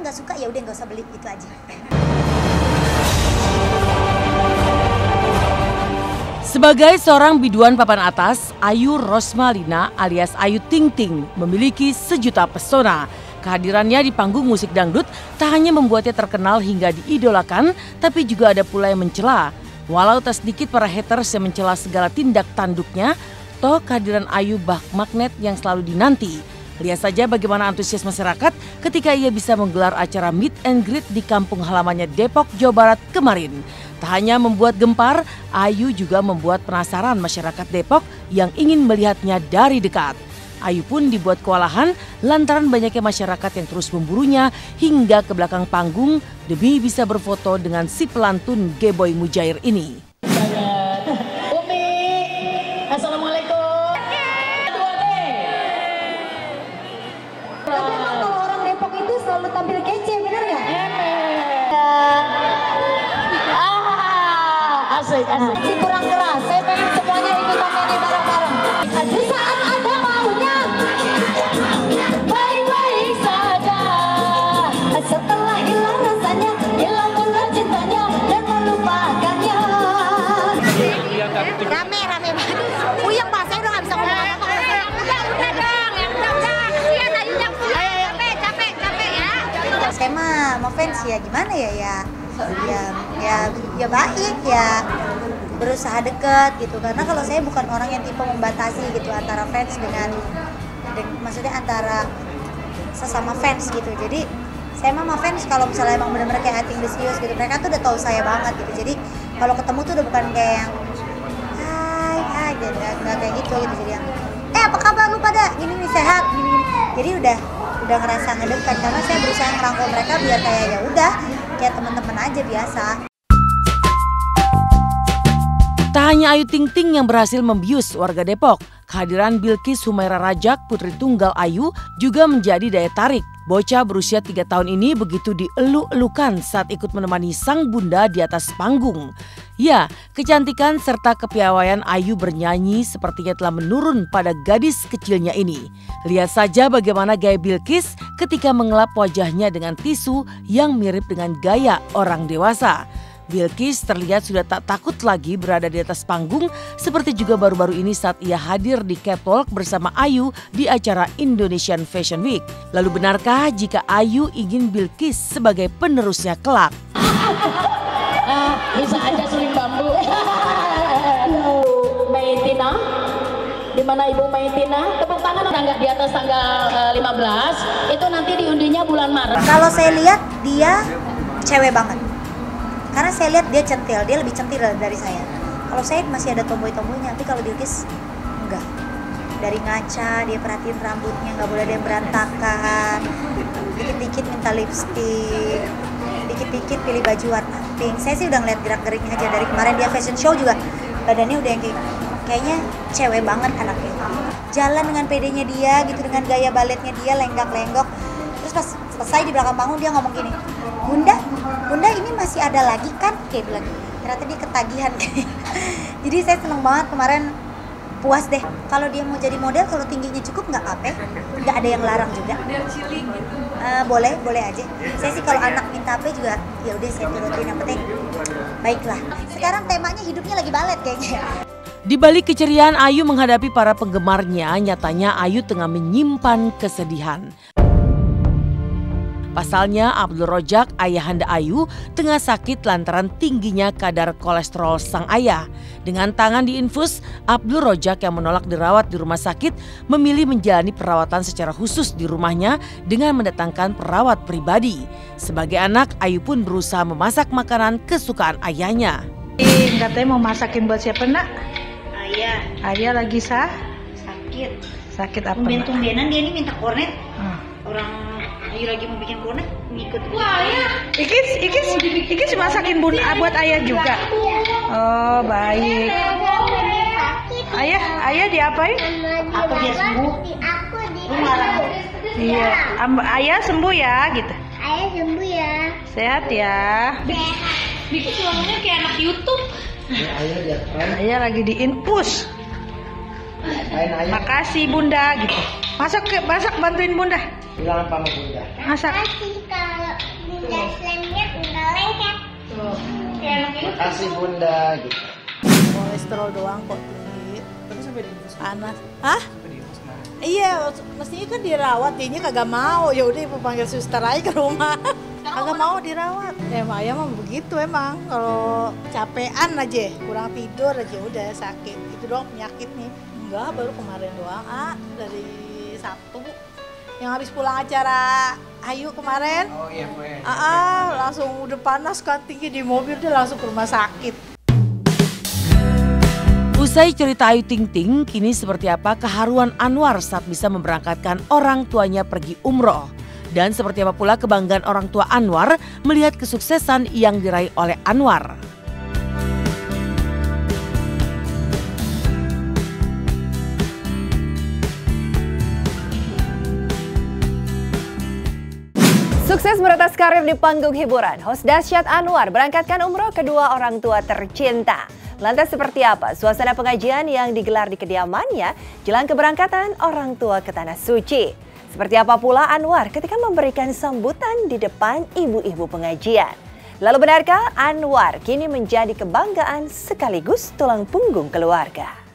orang nggak suka ya udah nggak usah beli itu aja Sebagai seorang biduan papan atas, Ayu Rosmalina alias Ayu Ting Ting memiliki sejuta pesona. Kehadirannya di panggung musik dangdut tak hanya membuatnya terkenal hingga diidolakan, tapi juga ada pula yang mencela. Walau tak sedikit para haters yang mencela segala tindak tanduknya, toh kehadiran Ayu bak magnet yang selalu dinanti. Lihat saja bagaimana antusias masyarakat ketika ia bisa menggelar acara meet and greet di kampung halamannya Depok, Jawa Barat kemarin. Tak hanya membuat gempar, Ayu juga membuat penasaran masyarakat Depok yang ingin melihatnya dari dekat. Ayu pun dibuat kewalahan lantaran banyaknya masyarakat yang terus memburunya hingga ke belakang panggung demi bisa berfoto dengan si pelantun Geboy Mujair ini. Asik, asik. masih kurang keras. Saya pengen semuanya ikutan nyanyi bareng-bareng. Di saat ada maunya Baik-baik saja. setelah hilang rasanya hilang benar cintanya dan melupakannya. Rame rame banget. Uyang pak saya udah nggak bisa ngomong apa udah udah dong yang udah udah. Kasihan ayu yang capek capek capek ya. Saya mah mau fans ya? Gimana ya ya? Ya ya ya baik ya berusaha deket gitu. Karena kalau saya bukan orang yang tipe membatasi gitu antara fans dengan, dengan maksudnya antara sesama fans gitu. Jadi saya mah sama fans kalau misalnya emang benar-benar kayak acting desius gitu mereka tuh udah tahu saya banget gitu. Jadi kalau ketemu tuh udah bukan kayak yang hai hai gitu nggak kayak gitu gitu. Jadi yang eh apa kabar? Lu pada gini nih sehat? Gini gini. Jadi udah udah ngerasa ngedekat karena saya berusaha ngerangkul mereka biar kayak ya udah kayak teman-teman aja biasa Tak hanya Ayu Ting Ting yang berhasil membius warga Depok, kehadiran Bilkis Humaira Rajak, putri tunggal Ayu, juga menjadi daya tarik. Bocah berusia tiga tahun ini begitu dielu-elukan saat ikut menemani sang bunda di atas panggung. Ya, kecantikan serta kepiawaian Ayu bernyanyi sepertinya telah menurun pada gadis kecilnya ini. Lihat saja bagaimana gaya Bilkis ketika mengelap wajahnya dengan tisu yang mirip dengan gaya orang dewasa. Bilkis terlihat sudah tak takut lagi berada di atas panggung seperti juga baru-baru ini saat ia hadir di catwalk bersama Ayu di acara Indonesian Fashion Week. Lalu benarkah jika Ayu ingin Bilkis sebagai penerusnya kelak? Bisa aja suling bambu. Ibu Maitina, di mana Ibu Maitina? Tepuk tangan ada nggak di atas tanggal eh, 15? Itu nanti diundinya bulan Maret. kalau saya lihat dia cewek banget karena saya lihat dia centil dia lebih centil dari saya. Kalau saya masih ada tomboy-tomboynya tapi kalau Bilkis enggak. Dari ngaca dia perhatiin rambutnya nggak boleh ada yang berantakan. Dikit-dikit minta lipstick. Dikit-dikit pilih baju warna pink. Saya sih udah ngeliat gerak-geriknya aja. Dari kemarin dia fashion show juga badannya udah yang kayak kayaknya cewek banget anaknya. Jalan dengan pedenya dia gitu dengan gaya baletnya dia lenggak-lenggok. Terus pas selesai di belakang panggung dia ngomong gini bunda bunda ini masih ada lagi kan? Kayak bilang ternyata dia ketagihan. Jadi saya seneng banget kemarin puas deh. Kalau dia mau jadi model kalau tingginya cukup nggak apa nggak ada yang larang juga. Eh, boleh boleh aja. Saya sih kalau anak minta apa juga ya udah saya turutin. Yang penting baiklah. Sekarang temanya hidupnya lagi balet kayaknya. Di balik keceriaan Ayu menghadapi para penggemarnya, nyatanya Ayu tengah menyimpan kesedihan. Pasalnya Abdul Rojak, ayahanda Ayu, tengah sakit lantaran tingginya kadar kolesterol sang ayah. Dengan tangan diinfus, Abdul Rojak yang menolak dirawat di rumah sakit memilih menjalani perawatan secara khusus di rumahnya dengan mendatangkan perawat pribadi. Sebagai anak, Ayu pun berusaha memasak makanan kesukaan ayahnya. Katanya mau masakin buat siapa nak? ayah Ayah lagi sah? sakit Sakit apa? tumben Nak? tumbenan dia ini minta kornet Ah. orang Ayu lagi mau bikin kornet ngikut. Ikis, Ikis, Ikis masakin bun ah, buat ayah juga. Oh baik. Ayah, ayah diapain? apa dia sembuh? Aku di lu? Iya, Am- ayah sembuh ya gitu. ayah sembuh ya. Sehat ya. bikin suaranya kayak anak YouTube. Ayah lagi Makasih bunda gitu. Masak ke, masak bantuin bunda. Bilang apa sama bunda? Masak. Kasih kalau bunda slamnya enggak lengket. Makasih bunda gitu. kolesterol doang kok tinggi panas hah iya mestinya kan dirawat dianya kagak mau ya udah ibu panggil suster aja ke rumah kagak mau dirawat ya Maya mah begitu emang kalau capean aja kurang tidur aja udah sakit itu doang penyakit nih enggak baru kemarin doang ah dari Sabtu yang habis pulang acara Ayu kemarin Oh iya gue. Ah, ah, langsung udah panas kan tinggi di mobil dia langsung ke rumah sakit. Usai cerita Ayu Ting Ting, kini seperti apa keharuan Anwar saat bisa memberangkatkan orang tuanya pergi umroh. Dan seperti apa pula kebanggaan orang tua Anwar melihat kesuksesan yang diraih oleh Anwar. Sukses meretas karir di panggung hiburan, host dahsyat Anwar berangkatkan umroh kedua orang tua tercinta. Lantas seperti apa suasana pengajian yang digelar di kediamannya jelang keberangkatan orang tua ke Tanah Suci? Seperti apa pula Anwar ketika memberikan sambutan di depan ibu-ibu pengajian? Lalu benarkah Anwar kini menjadi kebanggaan sekaligus tulang punggung keluarga?